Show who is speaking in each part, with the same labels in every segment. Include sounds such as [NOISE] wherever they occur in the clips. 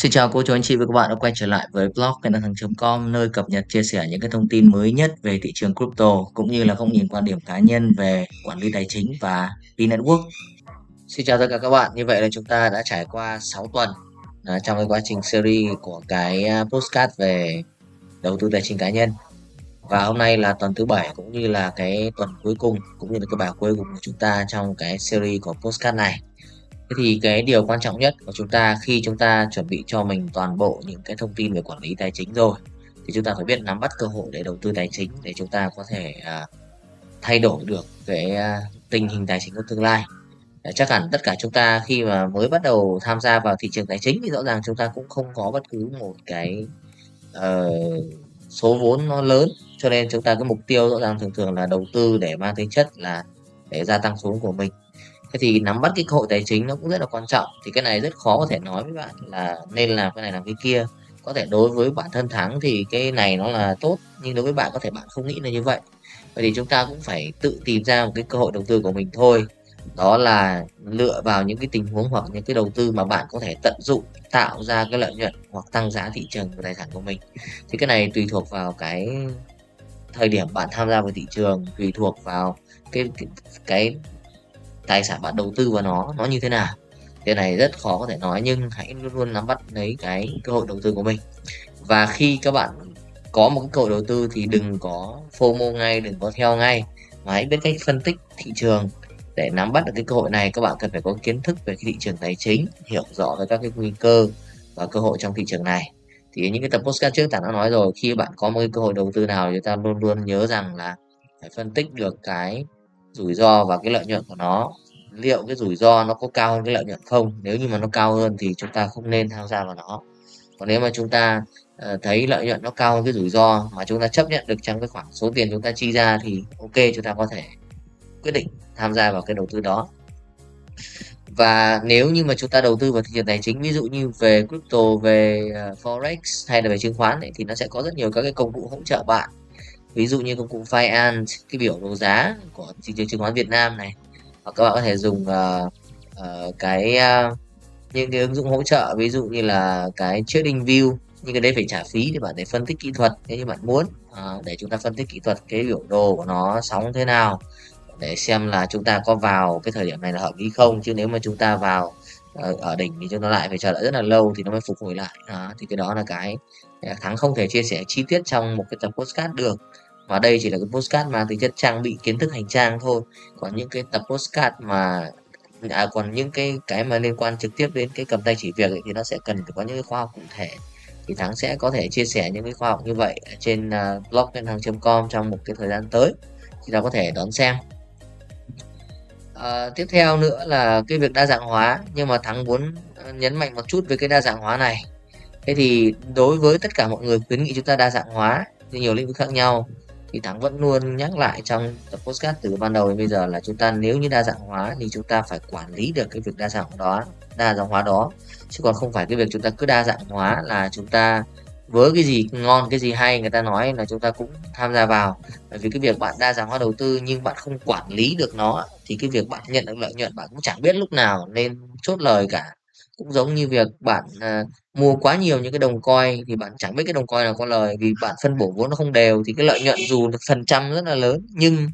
Speaker 1: Xin chào cô chú anh chị và các bạn đã quay trở lại với blog kênh thằng.com nơi cập nhật chia sẻ những cái thông tin mới nhất về thị trường crypto cũng như là góc nhìn quan điểm cá nhân về quản lý tài chính và P-Network. Xin chào tất cả các bạn, như vậy là chúng ta đã trải qua 6 tuần à, trong cái quá trình series của cái à, postcard về đầu tư tài chính cá nhân. Và hôm nay là tuần thứ bảy cũng như là cái tuần cuối cùng cũng như là cái bài cuối cùng của chúng ta trong cái series của postcard này. Thế thì cái điều quan trọng nhất của chúng ta khi chúng ta chuẩn bị cho mình toàn bộ những cái thông tin về quản lý tài chính rồi thì chúng ta phải biết nắm bắt cơ hội để đầu tư tài chính để chúng ta có thể à, thay đổi được cái à, tình hình tài chính của tương lai. Chắc hẳn tất cả chúng ta khi mà mới bắt đầu tham gia vào thị trường tài chính thì rõ ràng chúng ta cũng không có bất cứ một cái uh, số vốn nó lớn cho nên chúng ta cái mục tiêu rõ ràng thường thường là đầu tư để mang tính chất là để gia tăng số của mình thế thì nắm bắt cái cơ hội tài chính nó cũng rất là quan trọng. Thì cái này rất khó có thể nói với bạn là nên làm cái này làm cái kia. Có thể đối với bản thân thắng thì cái này nó là tốt nhưng đối với bạn có thể bạn không nghĩ là như vậy. Vậy thì chúng ta cũng phải tự tìm ra một cái cơ hội đầu tư của mình thôi. Đó là lựa vào những cái tình huống hoặc những cái đầu tư mà bạn có thể tận dụng tạo ra cái lợi nhuận hoặc tăng giá thị trường của tài sản của mình. Thì cái này tùy thuộc vào cái thời điểm bạn tham gia vào thị trường tùy thuộc vào cái cái, cái tài sản bạn đầu tư vào nó nó như thế nào? Cái này rất khó có thể nói, nhưng hãy luôn luôn nắm bắt lấy cái cơ hội đầu tư của mình. Và khi các bạn có một cái cơ hội đầu tư thì đừng có FOMO ngay, đừng có theo ngay, mà hãy biết cách phân tích thị trường. Để nắm bắt được cái cơ hội này, các bạn cần phải có kiến thức về cái thị trường tài chính, hiểu rõ về các cái nguy cơ và cơ hội trong thị trường này. Thì những cái tập postcard trước tản đã nói rồi, khi bạn có một cái cơ hội đầu tư nào chúng ta luôn luôn nhớ rằng là phải phân tích được cái rủi ro và cái lợi nhuận của nó. Liệu cái rủi ro nó có cao hơn cái lợi nhuận không? Nếu như mà nó cao hơn thì chúng ta không nên tham gia vào nó. Còn nếu mà chúng ta uh, thấy lợi nhuận nó cao hơn cái rủi ro mà chúng ta chấp nhận được trong cái khoảng số tiền chúng ta chi ra thì ok chúng ta có thể quyết định tham gia vào cái đầu tư đó. Và nếu như mà chúng ta đầu tư vào thị trường tài chính ví dụ như về crypto về ờ, forex hay là về chứng khoán ấy, thì nó sẽ có rất nhiều các cái công cụ hỗ trợ bạn ví dụ như công cụ Finance cái biểu đồ giá của thị trường chứng khoán Việt Nam này. Hoặc các bạn có thể dùng uh, uh, cái uh, những cái ứng dụng hỗ trợ ví dụ như là cái trading view. Nhưng cái đấy phải trả phí để bạn để phân tích kỹ thuật nếu như bạn muốn. Uh, để chúng ta phân tích kỹ thuật cái biểu đồ của nó sóng thế nào. Để xem là chúng ta có vào cái thời điểm này là hợp lý không. Chứ nếu mà chúng ta vào ở đỉnh thì chúng ta lại phải chờ đợi rất là lâu thì nó mới phục hồi lại. À, thì cái đó là cái thắng không thể chia sẻ chi tiết trong một cái tập postcard được. Và đây chỉ là cái postcard mà tính chất trang bị kiến thức hành trang thôi. Còn những cái tập postcard mà à, còn những cái cái mà liên quan trực tiếp đến cái cầm tay chỉ việc ấy, thì nó sẽ cần phải có những cái khoa học cụ thể. Thì thắng sẽ có thể chia sẻ những cái khoa học như vậy trên uh, blog ngân hàng.com trong một cái thời gian tới. Thì ta có thể đón xem. À, tiếp theo nữa là cái việc đa dạng hóa. Nhưng mà thắng muốn à, nhấn mạnh một chút về cái đa dạng hóa này thế thì đối với tất cả mọi người, khuyến nghị chúng ta đa dạng hóa thì nhiều lĩnh vực khác nhau, thì thắng vẫn luôn nhắc lại trong tập postcard từ ban đầu đến bây giờ là chúng ta nếu như đa dạng hóa thì chúng ta phải quản lý được cái việc đa dạng đó, đa dạng hóa đó. Chứ còn không phải cái việc chúng ta cứ đa dạng hóa là chúng ta với cái gì ngon, cái gì hay, người ta nói là chúng ta cũng tham gia vào. Bởi vì cái việc bạn đa dạng hóa đầu tư nhưng bạn không quản lý được nó, thì cái việc bạn nhận được lợi nhuận bạn cũng chẳng biết lúc nào nên chốt lời cả cũng giống như việc bạn à, mua quá nhiều những cái đồng coin thì bạn chẳng biết cái đồng coin nào có lời vì bạn phân bổ vốn nó không đều thì cái lợi nhuận dù được phần trăm rất là lớn nhưng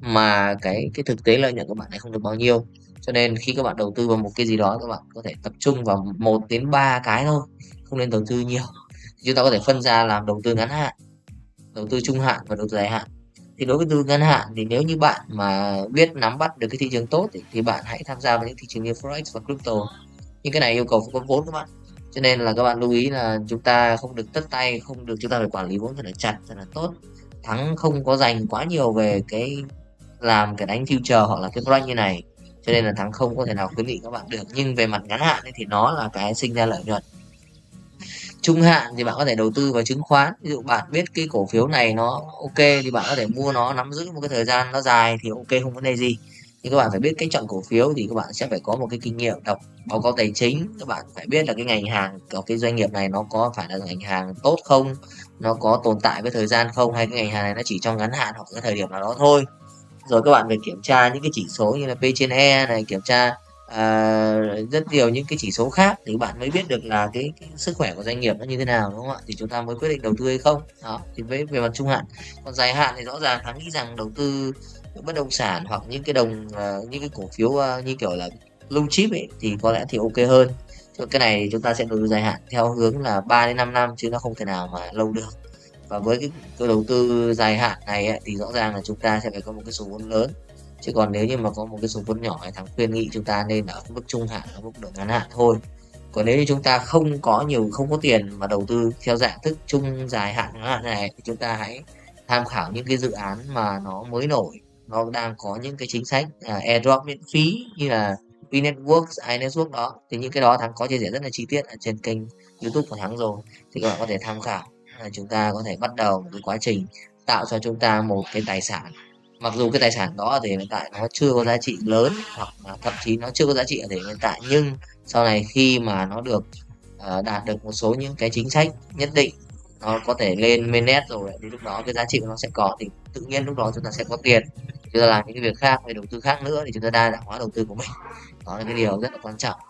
Speaker 1: mà cái cái thực tế lợi nhuận của bạn này không được bao nhiêu. Cho nên khi các bạn đầu tư vào một cái gì đó các bạn có thể tập trung vào một đến ba cái thôi không nên đầu tư nhiều. Chúng ta có thể phân ra làm đầu tư ngắn hạn đầu tư trung hạn và đầu tư dài hạn. Thì đối với đầu tư ngắn hạn thì nếu như bạn mà biết nắm bắt được cái thị trường tốt thì, thì bạn hãy tham gia vào những thị trường như forex và crypto nhưng cái này yêu cầu phải có vốn các bạn cho nên là các bạn lưu ý là chúng ta không được tất tay, không được, chúng ta phải quản lý vốn thật là chặt, thật là tốt. Thắng không có dành quá nhiều về cái làm, cái đánh future hoặc là cái rank như này. Cho nên là thắng không có thể nào khuyến nghị các bạn được. Nhưng về mặt ngắn hạn thì nó là cái sinh ra lợi nhuận. Trung hạn thì bạn có thể đầu tư vào chứng khoán. Ví dụ bạn biết cái cổ phiếu này nó ok thì bạn có thể mua nó, nắm giữ một cái thời gian nó dài thì ok, không vấn đề gì nhưng các bạn phải biết cách chọn cổ phiếu thì các bạn sẽ phải có một cái kinh nghiệm đọc báo cáo tài chính. Các bạn phải biết là cái ngành hàng của cái doanh nghiệp này nó có phải là ngành hàng tốt không, nó có tồn tại với thời gian không, hay cái ngành hàng này nó chỉ trong ngắn hạn hoặc cái thời điểm nào đó thôi. Rồi các bạn phải kiểm tra những cái chỉ số như là P trên E này, kiểm tra à, rất nhiều những cái chỉ số khác thì bạn mới biết được là cái, cái sức khỏe của doanh nghiệp nó như thế nào đúng không ạ? Thì chúng ta mới quyết định đầu tư hay không? Đó thì với về mặt trung hạn. Còn dài hạn thì rõ ràng thắng nghĩ rằng đầu tư bất động sản hoặc những cái đồng uh, những cái cổ phiếu uh, như kiểu là blue chip ấy thì có lẽ thì ok hơn. Cho cái này chúng ta sẽ đầu tư dài hạn theo hướng là 3 đến 5 năm chứ nó không thể nào mà lâu được. Và với cái, cái đầu tư dài hạn này ấy, thì rõ ràng là chúng ta sẽ phải có một cái số vốn lớn chứ còn nếu như mà có một cái số vốn nhỏ thì thằng khuyên nghị chúng ta nên ở mức trung hạn ở mức độ ngắn hạn thôi. Còn nếu như chúng ta không có nhiều không có tiền mà đầu tư theo dạng thức trung dài hạn ngắn hạn này thì chúng ta hãy tham khảo những cái dự án mà nó mới nổi. Nó đang có những cái chính sách à, airdrop miễn phí như là VNetworks, iNetwork đó. Thì những cái đó thắng có chia sẻ rất là chi tiết ở trên kênh YouTube của thắng rồi. Thì các bạn có thể tham khảo là chúng ta có thể bắt đầu một cái quá trình tạo cho chúng ta một cái tài sản mặc dù cái tài sản đó ở thời hiện tại nó chưa có giá trị lớn hoặc là thậm chí nó chưa có giá trị ở thời hiện tại nhưng sau này khi mà nó được uh, đạt được một số những cái chính sách nhất định nó có thể lên mainnet rồi thì lúc đó cái giá trị của nó sẽ có thì tự nhiên lúc đó chúng ta sẽ có tiền. Chúng ta làm những cái việc khác về đầu tư khác nữa thì chúng ta đa dạng hóa đầu tư của mình. [LAUGHS] Đó là cái điều rất là quan trọng.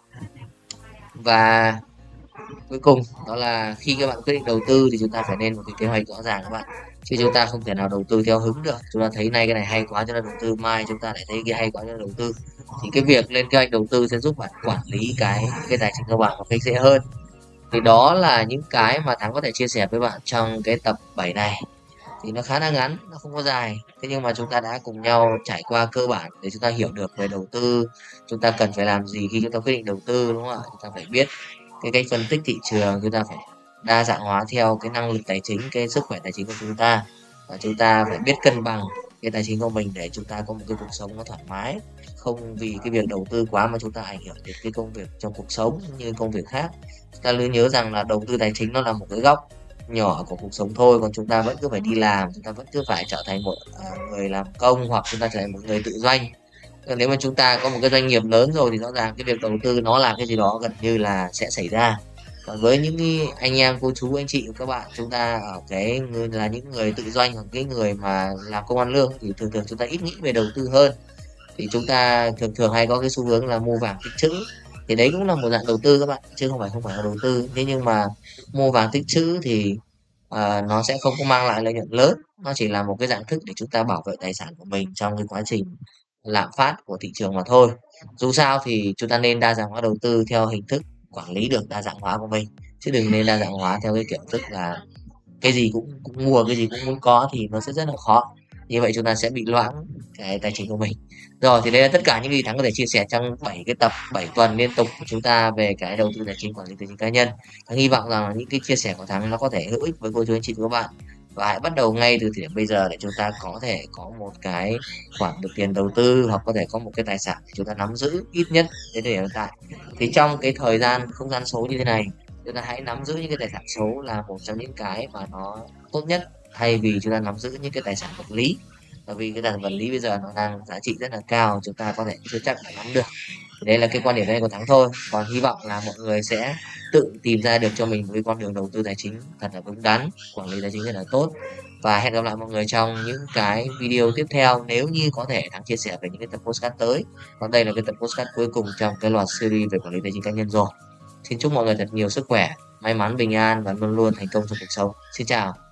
Speaker 1: Và cuối cùng đó là khi các bạn quyết định đầu tư thì chúng ta phải nên một cái kế hoạch rõ ràng các bạn chứ chúng ta không thể nào đầu tư theo hứng được. Chúng ta thấy nay cái này hay quá cho nên đầu tư mai chúng ta lại thấy cái hay quá cho nên đầu tư. Thì cái việc lên kế hoạch đầu tư sẽ giúp bạn quản lý cái cái tài chính của bạn một cách dễ hơn. Thì đó là những cái mà thắng có thể chia sẻ với bạn trong cái tập 7 này. Thì nó khá là ngắn, nó không có dài. Thế nhưng mà chúng ta đã cùng nhau trải qua cơ bản để chúng ta hiểu được về đầu tư. Chúng ta cần phải làm gì khi chúng ta quyết định đầu tư, đúng không ạ? Chúng ta phải biết cái cách phân tích thị trường, chúng ta phải đa dạng hóa theo cái năng lực tài chính, cái sức khỏe tài chính của chúng ta. Và chúng ta phải biết cân bằng cái tài chính của mình để chúng ta có một cái cuộc sống nó thoải mái. Không vì cái việc đầu tư quá mà chúng ta ảnh hưởng đến cái công việc trong cuộc sống như công việc khác. Chúng ta luôn nhớ rằng là đầu tư tài chính nó là một cái góc nhỏ của cuộc sống thôi, còn chúng ta vẫn cứ phải đi làm, chúng ta vẫn cứ phải trở thành một à, người làm công hoặc chúng ta trở thành một người tự doanh. Ờ, nếu mà chúng ta có một cái doanh nghiệp lớn rồi thì rõ ràng cái việc đầu tư nó là cái gì đó gần như là sẽ xảy ra còn với những anh em cô chú anh chị các bạn chúng ta ở cái người là những người tự doanh hoặc cái người mà làm công ăn lương thì thường thường chúng ta ít nghĩ về đầu tư hơn. Thì chúng ta thường thường hay có cái xu hướng là mua vàng tích trữ. Thì đấy cũng là một dạng đầu tư các bạn chứ không phải không phải là đầu tư. Thế nhưng mà mua vàng tích trữ thì uh, nó sẽ không có mang lại lợi nhuận lớn. Nó chỉ là một cái dạng thức để chúng ta bảo vệ tài sản của mình trong cái quá trình lạm phát của thị trường mà thôi. Dù sao thì chúng ta nên đa dạng hóa đầu tư theo hình thức quản lý được đa dạng hóa của mình. Chứ đừng nên đa dạng hóa theo cái kiểu tức là cái gì cũng, cũng mua cái gì cũng muốn có thì nó sẽ rất là khó. Như vậy chúng ta sẽ bị loãng cái tài chính của mình. Rồi thì đây là tất cả những gì thắng có thể chia sẻ trong 7 cái tập 7 tuần liên tục của chúng ta về cái đầu tư tài chính quản lý tài chính cá nhân. Thắng hy vọng rằng những cái chia sẻ của thắng nó có thể hữu ích với cô chú anh chị của các bạn và hãy bắt đầu ngay từ thời điểm bây giờ để chúng ta có thể có một cái khoản được tiền đầu tư hoặc có thể có một cái tài sản để chúng ta nắm giữ ít nhất đến thời điểm hiện tại. Thì trong cái thời gian, không gian số như thế này, chúng ta hãy nắm giữ những cái tài sản số là một trong những cái mà nó tốt nhất, thay vì chúng ta nắm giữ những cái tài sản vật lý. Bởi vì cái tài sản vật lý bây giờ nó đang giá trị rất là cao, chúng ta có thể chưa chắc là nắm được đây là cái quan điểm này của thắng thôi. Còn hy vọng là mọi người sẽ tự tìm ra được cho mình một cái con đường đầu tư tài chính thật là đúng đắn, quản lý tài chính rất là tốt. Và hẹn gặp lại mọi người trong những cái video tiếp theo nếu như có thể thắng chia sẻ về những cái tập postcard tới. Còn đây là cái tập postcard cuối cùng trong cái loạt series về quản lý tài chính cá nhân rồi. Xin chúc mọi người thật nhiều sức khỏe, may mắn, bình an và luôn luôn thành công trong cuộc sống. Xin chào.